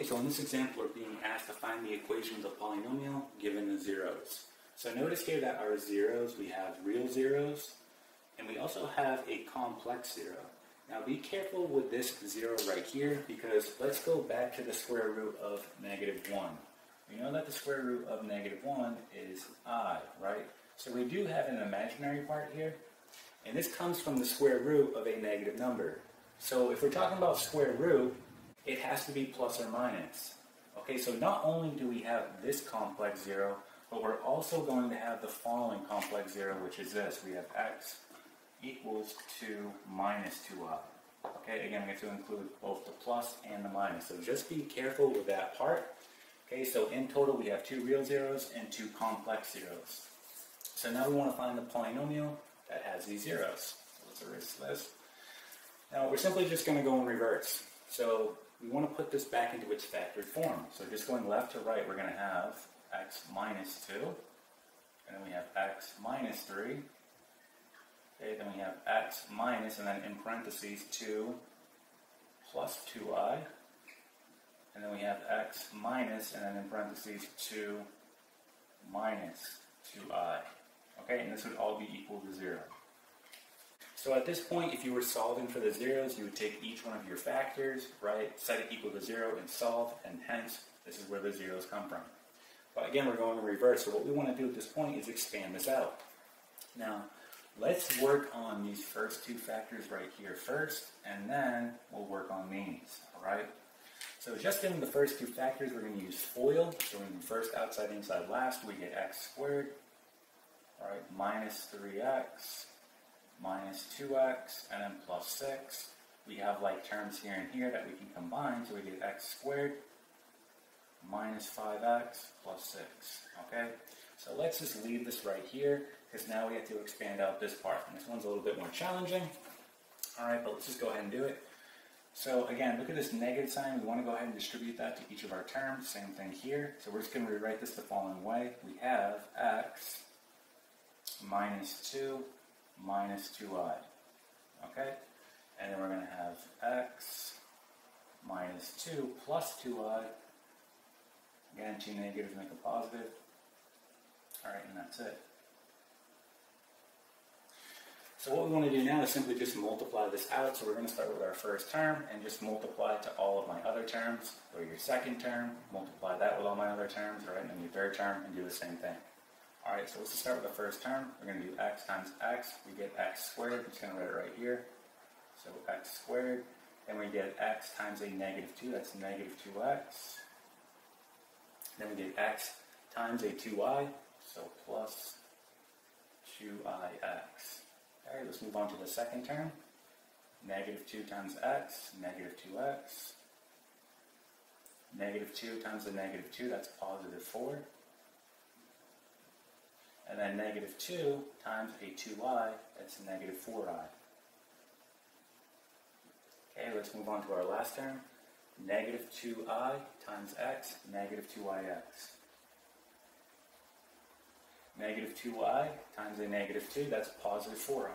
Okay, so in this example, we're being asked to find the equation of polynomial given the zeros. So notice here that our zeros, we have real zeros, and we also have a complex zero. Now be careful with this zero right here, because let's go back to the square root of negative 1. We know that the square root of negative 1 is i, right? So we do have an imaginary part here, and this comes from the square root of a negative number. So if we're talking about square root, it has to be plus or minus. Okay, so not only do we have this complex zero, but we're also going to have the following complex zero, which is this. We have x equals 2 minus 2i. Okay, again, we have to include both the plus and the minus. So just be careful with that part. Okay, so in total we have two real zeros and two complex zeros. So now we want to find the polynomial that has these zeros. So let's erase this. Now we're simply just going to go in reverse. So we want to put this back into its factored form. So just going left to right, we're going to have x minus 2, and then we have x minus 3, okay, then we have x minus, and then in parentheses 2 plus 2i, and then we have x minus, and then in parentheses 2 minus 2i. Okay, and this would all be equal to 0. So at this point, if you were solving for the zeros, you would take each one of your factors, right, set it equal to 0 and solve, and hence, this is where the zeros come from. But again, we're going in reverse, so what we want to do at this point is expand this out. Now, let's work on these first two factors right here first, and then we'll work on these, all right? So just in the first two factors, we're going to use FOIL. So we're going to first outside, inside, last. We get x squared, all right, minus 3x, minus 2x, and then plus 6. We have like terms here and here that we can combine, so we get x squared minus 5x plus 6, okay? So let's just leave this right here, because now we have to expand out this part. And this one's a little bit more challenging. All right, but let's just go ahead and do it. So again, look at this negative sign. We want to go ahead and distribute that to each of our terms. Same thing here. So we're just going to rewrite this the following way. We have x minus 2 minus 2i. Okay? And then we're going to have x minus 2 plus 2i. Again, two negatives make a positive. Alright, and that's it. So what we want to do now is simply just multiply this out. So we're going to start with our first term and just multiply it to all of my other terms. Or your second term, multiply that with all my other terms, right? And then your third term and do the same thing. All right, so let's start with the first term. We're going to do x times x. We get x squared. I'm just going to write it right here. So x squared. Then we get x times a negative 2. That's negative 2x. Then we get x times a 2i. So plus 2ix. All right, let's move on to the second term. Negative 2 times x, negative 2x. Negative 2 times the negative 2, that's positive 4 and then negative 2 times a 2i, that's negative 4i. Okay, let's move on to our last term. Negative 2i times x, negative 2ix. Negative 2i times a negative 2, that's positive 4i.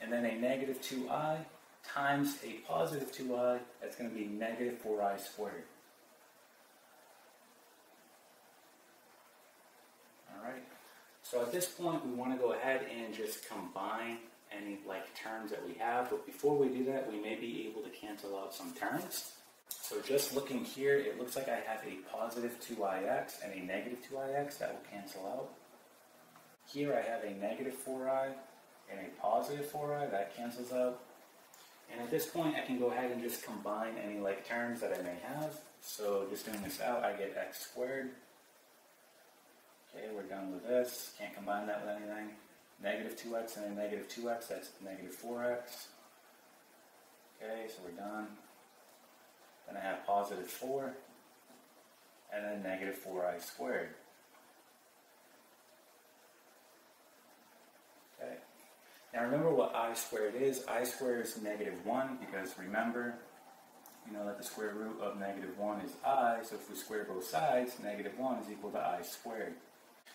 And then a negative 2i times a positive 2i, that's going to be negative 4i squared. So at this point, we want to go ahead and just combine any like terms that we have. But before we do that, we may be able to cancel out some terms. So just looking here, it looks like I have a positive 2ix and a negative 2ix. That will cancel out. Here I have a negative 4i and a positive 4i. That cancels out. And at this point, I can go ahead and just combine any like terms that I may have. So just doing this out, I get x squared Okay, we're done with this. Can't combine that with anything. Negative 2x and a negative 2x, that's negative 4x. Okay, so we're done. Then I have positive 4, and then negative 4i squared. Okay. Now remember what i squared is. i squared is negative 1 because remember, you know that the square root of negative 1 is i, so if we square both sides, negative 1 is equal to i squared.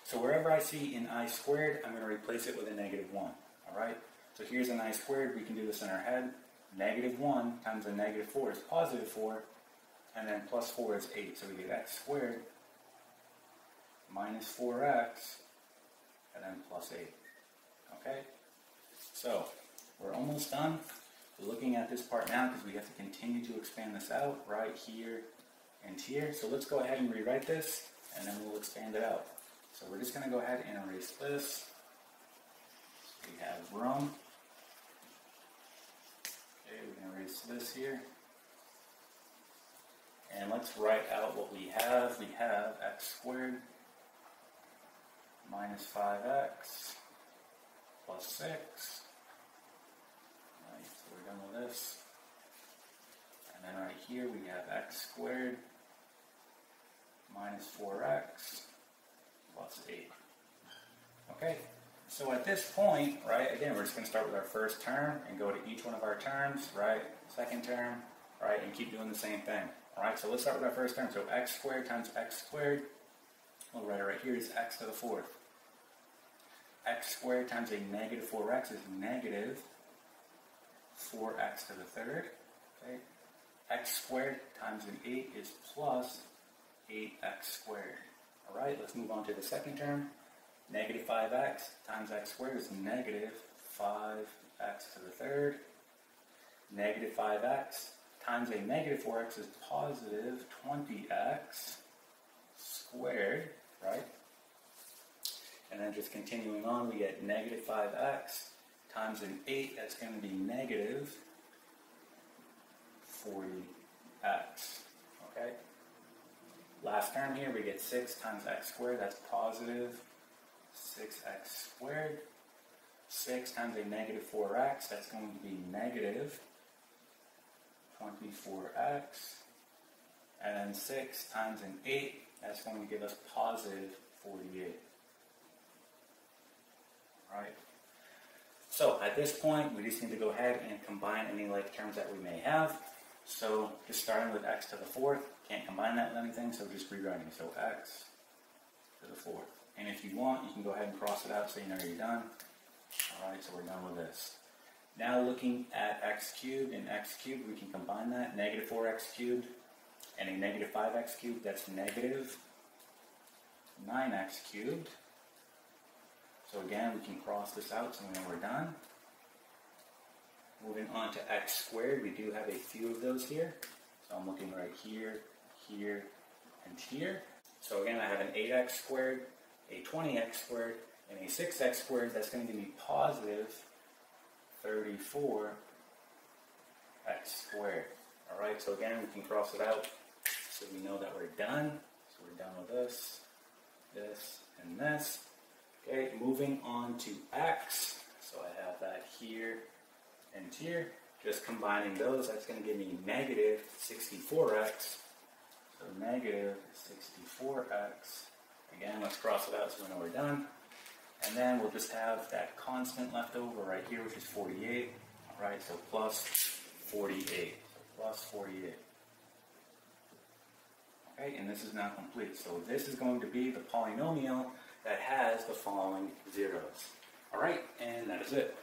So wherever I see an i squared, I'm going to replace it with a negative 1. All right? So here's an i squared. We can do this in our head. negative 1 times a negative 4 is positive 4, and then plus 4 is 8. So we get x squared minus 4x, and then plus 8. Okay? So, we're almost done. We're looking at this part now because we have to continue to expand this out right here and here. So let's go ahead and rewrite this, and then we'll expand it out. So we're just going to go ahead and erase this. So we have room. Okay, we're going to erase this here. And let's write out what we have. We have x squared minus 5x plus 6. Right, so we're done with this. And then right here we have x squared minus 4x plus 8. Okay, so at this point, right, again, we're just going to start with our first term and go to each one of our terms, right, second term, right, and keep doing the same thing. All right, so let's start with our first term. So x squared times x squared, we'll write it right here, is x to the fourth. x squared times a negative 4x is negative 4x to the third. Okay, x squared times an 8 is plus 8x squared. All right, let's move on to the second term. Negative 5x times x squared is negative 5x to the third. Negative 5x times a negative 4x is positive 20x squared, right? And then just continuing on, we get negative 5x times an 8, that's going to be negative 40x, okay? Last term here, we get 6 times x squared, that's positive 6x squared. 6 times a negative 4x, that's going to be negative 24x. And then 6 times an 8, that's going to give us positive 48. Right? So at this point, we just need to go ahead and combine any like terms that we may have. So just starting with x to the fourth, can't combine that with anything, so just rewriting. So x to the fourth. And if you want, you can go ahead and cross it out so you know you're done. All right, so we're done with this. Now looking at x cubed and x cubed, we can combine that. Negative 4x cubed and a negative 5x cubed, that's negative 9x cubed. So again, we can cross this out so we know we're done. Moving on to x squared, we do have a few of those here. So I'm looking right here, here, and here. So again, I have an 8x squared, a 20x squared, and a 6x squared. That's going to give me positive 34x squared. All right, so again, we can cross it out so we know that we're done. So we're done with this, this, and this. Okay, moving on to x. So I have that here and here. Just combining those, that's going to give me negative 64x. So negative 64x. Again, let's cross it out so we know we're done. And then we'll just have that constant left over right here, which is 48. All right, so plus 48. So plus 48. Okay, and this is now complete. So this is going to be the polynomial that has the following zeros. All right, and that is it.